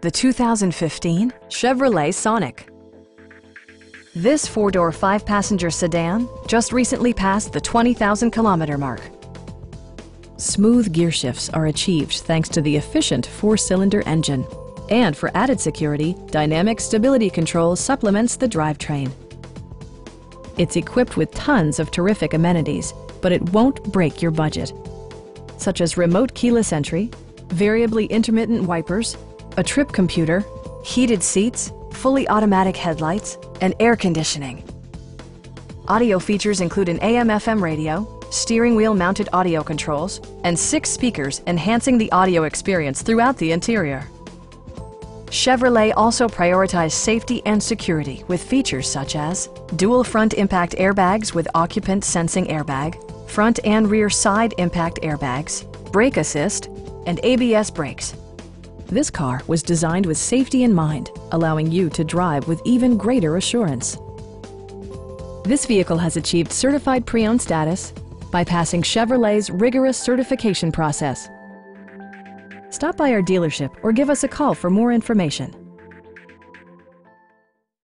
The 2015 Chevrolet Sonic. This four-door, five-passenger sedan just recently passed the 20,000 kilometer mark. Smooth gear shifts are achieved thanks to the efficient four-cylinder engine. And for added security, Dynamic Stability Control supplements the drivetrain. It's equipped with tons of terrific amenities, but it won't break your budget, such as remote keyless entry, variably intermittent wipers, a trip computer, heated seats, fully automatic headlights, and air conditioning. Audio features include an AM-FM radio, steering wheel mounted audio controls, and six speakers enhancing the audio experience throughout the interior. Chevrolet also prioritized safety and security with features such as dual front impact airbags with occupant sensing airbag, front and rear side impact airbags, brake assist, and ABS brakes. This car was designed with safety in mind, allowing you to drive with even greater assurance. This vehicle has achieved certified pre-owned status by passing Chevrolet's rigorous certification process. Stop by our dealership or give us a call for more information.